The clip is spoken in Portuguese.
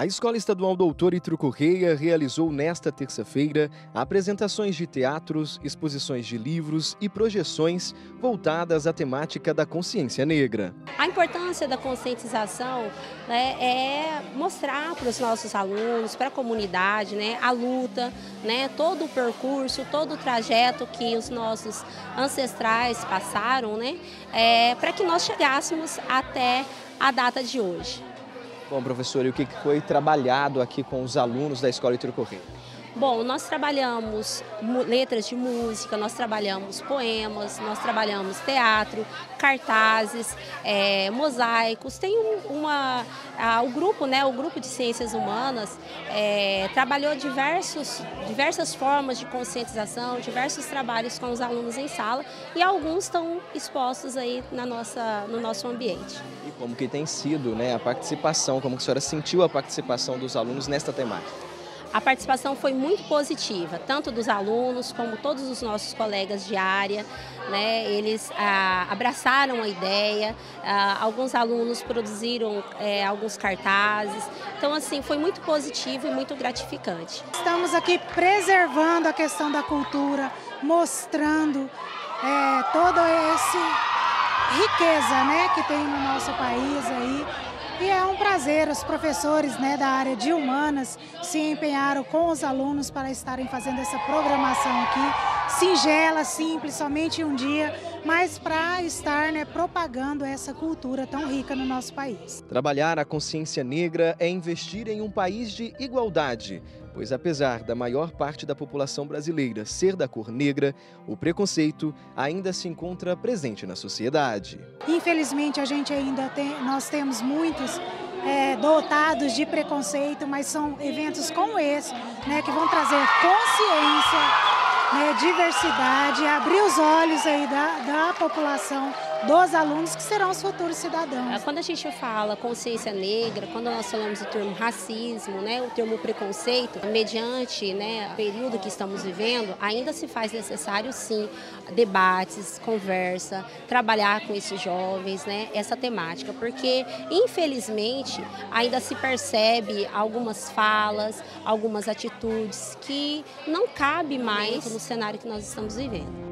A Escola Estadual Doutor Itro Correia realizou nesta terça-feira apresentações de teatros, exposições de livros e projeções voltadas à temática da consciência negra. A importância da conscientização né, é mostrar para os nossos alunos, para a comunidade, né, a luta, né, todo o percurso, todo o trajeto que os nossos ancestrais passaram, né, é, para que nós chegássemos até a data de hoje. Bom, professor, e o que foi trabalhado aqui com os alunos da Escola Ituro Correia? Bom, nós trabalhamos letras de música, nós trabalhamos poemas, nós trabalhamos teatro, cartazes, é, mosaicos. Tem uma, a, o grupo, né, o grupo de ciências humanas é, trabalhou diversos, diversas formas de conscientização, diversos trabalhos com os alunos em sala e alguns estão expostos aí na nossa, no nosso ambiente. E como que tem sido, né, a participação? Como que a senhora sentiu a participação dos alunos nesta temática? A participação foi muito positiva, tanto dos alunos como todos os nossos colegas de área. Né? Eles ah, abraçaram a ideia, ah, alguns alunos produziram é, alguns cartazes. Então, assim, foi muito positivo e muito gratificante. Estamos aqui preservando a questão da cultura, mostrando é, toda essa riqueza né, que tem no nosso país aí prazer, os professores né, da área de humanas se empenharam com os alunos para estarem fazendo essa programação aqui, singela, simples, somente um dia, mas para estar né, propagando essa cultura tão rica no nosso país. Trabalhar a consciência negra é investir em um país de igualdade, pois apesar da maior parte da população brasileira ser da cor negra, o preconceito ainda se encontra presente na sociedade. Infelizmente a gente ainda tem, nós temos muitos é, dotados de preconceito, mas são eventos como esse, né, que vão trazer consciência né, diversidade, abrir os olhos aí da, da população, dos alunos que serão os futuros cidadãos. É, quando a gente fala consciência negra, quando nós falamos do termo racismo, né, o termo preconceito, mediante né, o período que estamos vivendo, ainda se faz necessário sim debates, conversa, trabalhar com esses jovens, né, essa temática, porque infelizmente ainda se percebe algumas falas, algumas atitudes que não cabe mais no cenário que nós estamos vivendo.